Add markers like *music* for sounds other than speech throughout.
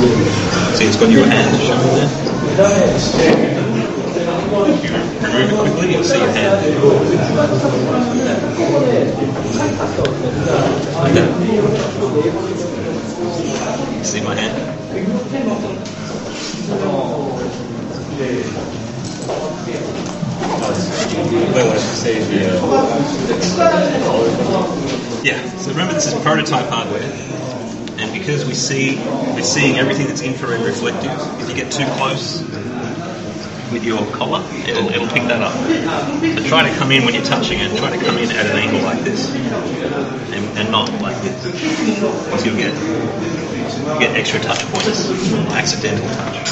See, it's got your hand showing there. If you remove it quickly, you'll see your hand. Like. See my hand? Wait, what did you say? Uh, Yeah. So remember, this is prototype hardware, because we see we're seeing everything that's infrared reflective. If you get too close with your collar, it'll it'll pick that up. So try to come in when you're touching it. Try to come in at an angle like this, and, and not like this. So you'll get you get extra touch points, accidental touch.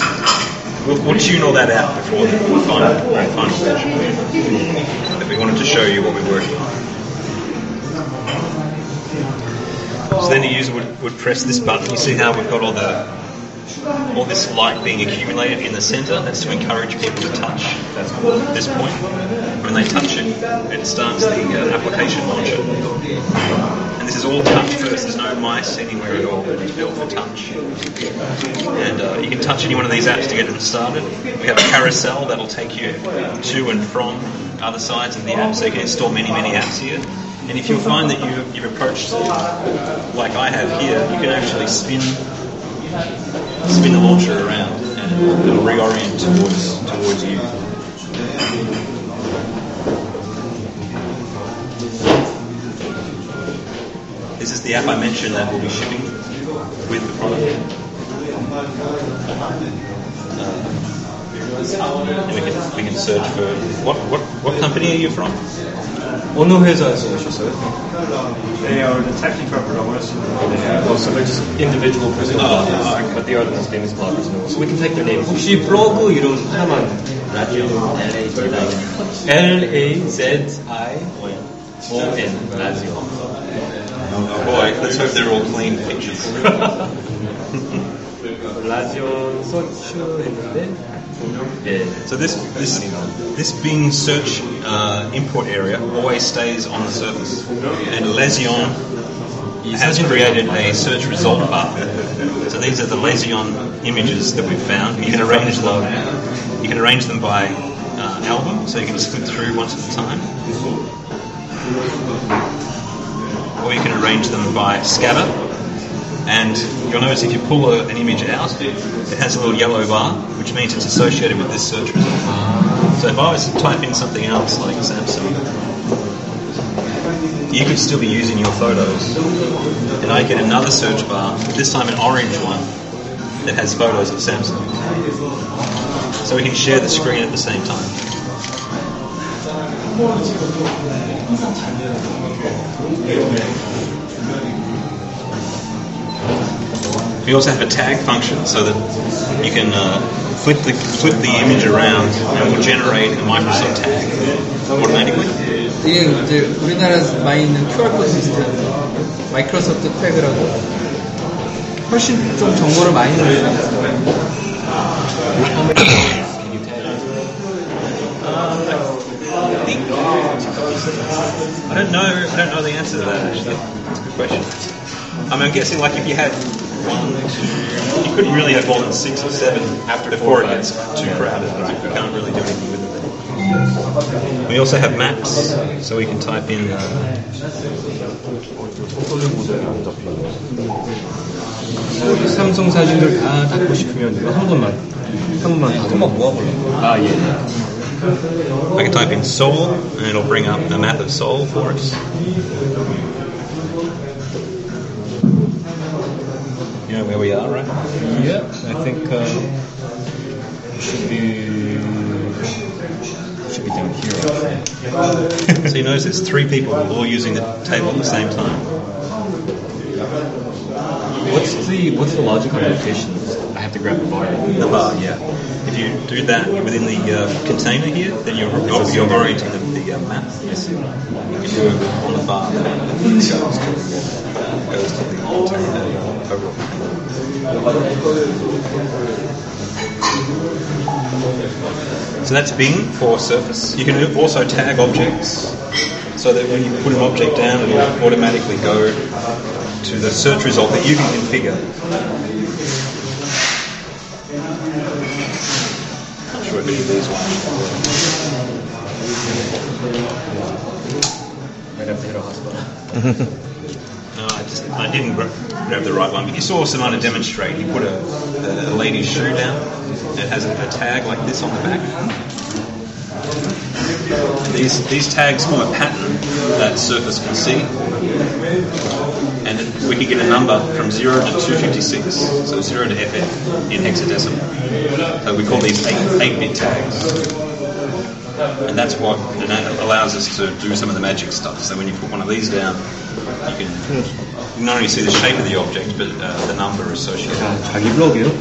We'll, we'll tune all that out before the final final session. But we wanted to show you what we're working on. So then the user would, would press this button. You see how we've got all the all this light being accumulated in the center. That's to encourage people to touch at this point. When they touch it, it starts the uh, application launcher. And this is all touch first. There's no mice anywhere at all. It's built for touch. And uh, you can touch any one of these apps to get them started. We have a carousel that'll take you to and from other sides of the app, so you can install many, many apps here. And if you find that you, you've approached, it like I have here, you can actually spin spin the launcher around and it'll reorient towards towards you. This is the app I mentioned that will be shipping with the product. Uh, and we can we can search for what what what company are you from? 어느 회사에서 오셨어요? They are the technical programmers. Oh, so they're just individual personal Oh, bloggers, but they are the most famous bloggers in the world. So we can take their name. 혹시 블로그 이름 하나만 라디오 L A Z I O N 라디오. Oh boy, let's hope they're all clean pictures. *laughs* 라디오 서치했는데 예. So this this this Bing search uh, import area always stays on the surface, and Lesion has created a search result bar. So these are the Lesion images that we've found. You can arrange them. You can arrange them by uh, album, so you can just click through once at a time, or you can arrange them by scatter. And you'll notice if you pull a, an image out, it has a little yellow bar, which means it's associated with this search result. So if I was to type in something else like Samsung, you could still be using your photos, and I get another search bar, this time an orange one, that has photos of Samsung. So we can share the screen at the same time. We also have a tag function so that you can uh, flip the flip the image around and it will generate a Microsoft tag automatically. 이제 우리나라 많이 있는 QR 코드 시스템, 훨씬 좀 정보를 많이 I don't know. I don't know the answer to that. Actually, that's a good question. I mean, I'm guessing like if you had one, two, you couldn't really have more than six or seven after before it gets too crowded. You can't really do anything with it. We also have maps, so we can type in. Uh, 삼성 사진을 다 닫고 싶으면 이거 한 번만 한 번만 한번 모아볼래? 아 예. I can type in Seoul, and it'll bring up a map of Seoul for us. Know where we are, right? Yeah, I think uh, should be should be down here. So you notice there's three people all using the table at the same time. What's the what's the logic logical implications? I have to grab the bar. The bar, yeah. If you do that within the uh, container here, then you're, you're, you're orienting the, the uh, map. Yes. You can do it on the bar. Goes to the So that's Bing for Surface. You can also tag objects so that when you put an object down, it will automatically go to the search result that you can configure. Not sure of these hospital. *laughs* No, I just I didn't grab the right one. But you saw Simona demonstrate. He put a, a lady's shoe down It has a, a tag like this on the back. These these tags form a pattern that Surface can see, and it, we can get a number from zero to 256, so zero to FF in hexadecimal. So we call these eight eight bit tags. And that's what and that allows us to do some of the magic stuff. So when you put one of these down, you can, you can not only see the shape of the object, but uh, the number associated. 자, 자기 블로그요?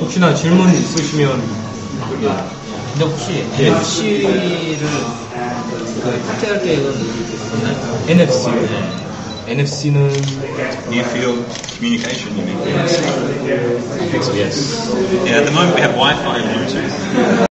혹시나 질문 있으시면 근데 혹시 예. NFC를 그 탑재할 계획은 있나요? NFC. NFC는 Near field communication, you mean? I think so, yes. Yeah, at the moment we have Wi-Fi and Bluetooth.